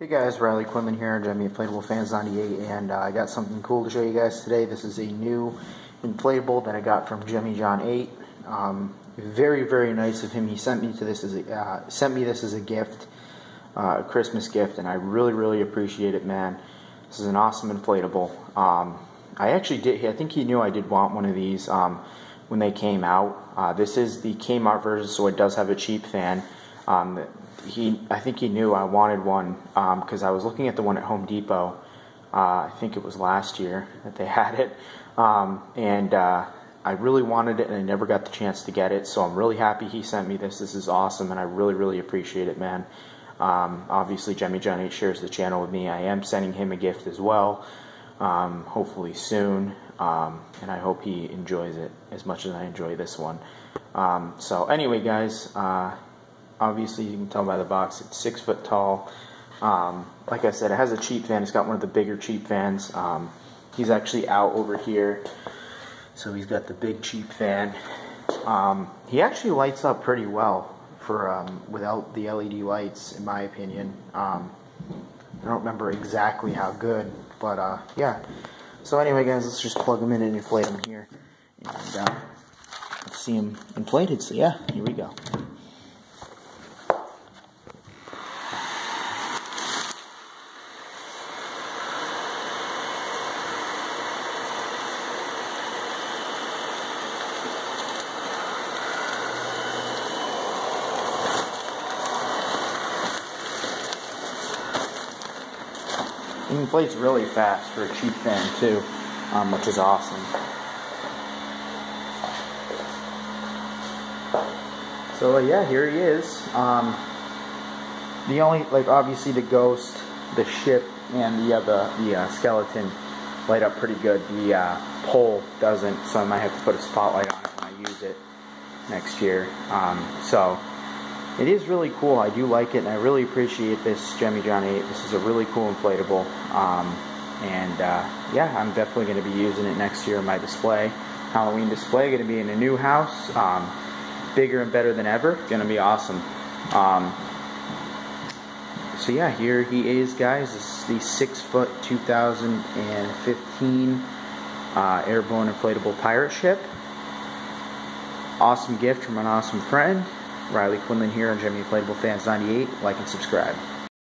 Hey guys, Riley Quinlan here, Gemmy Inflatable Fans 98, and uh, I got something cool to show you guys today. This is a new inflatable that I got from Gemmy John 8. Um, very, very nice of him. He sent me to this as a, uh, sent me this as a gift, uh, a Christmas gift, and I really, really appreciate it, man. This is an awesome inflatable. Um, I actually did. I think he knew I did want one of these um, when they came out. Uh, this is the Kmart version, so it does have a cheap fan. Um, he, I think he knew I wanted one because um, I was looking at the one at Home Depot. Uh, I think it was last year that they had it, um, and uh, I really wanted it, and I never got the chance to get it. So I'm really happy he sent me this. This is awesome, and I really, really appreciate it, man. Um, obviously, Gemmy John 8 shares the channel with me. I am sending him a gift as well, um, hopefully soon, um, and I hope he enjoys it as much as I enjoy this one. So anyway, guys. Uh, obviously you can tell by the box it's six foot tall. Um, like I said it has a cheap fan. It's got one of the bigger cheap fans. Um, he's actually out over here. So he's got the big cheap fan. Um, he actually lights up pretty well for um, without the LED lights in my opinion. Um, I don't remember exactly how good but uh, yeah. So anyway guys let's just plug him in and inflate him here. And uh, see him inflated. So yeah here we go He inflates really fast for a cheap fan too, um, which is awesome. So uh, yeah, here he is. Um, the only like obviously the ghost, the ship, and the other the uh, skeleton light up pretty good. The uh, pole doesn't, so I might have to put a spotlight on it when I use it next year. Um, so it is really cool. I do like it, and I really appreciate this Gemmy John 8. This is a really cool inflatable. Um, and uh, yeah, I'm definitely going to be using it next year in my display. Halloween display, going to be in a new house. Um, bigger and better than ever. Going to be awesome. Um, so yeah, here he is, guys. This is the 6 foot 2015 uh, airblown inflatable pirate ship. Awesome gift from an awesome friend. Riley Quinlan here on Gemmy Inflatable Fans 98. Like and subscribe.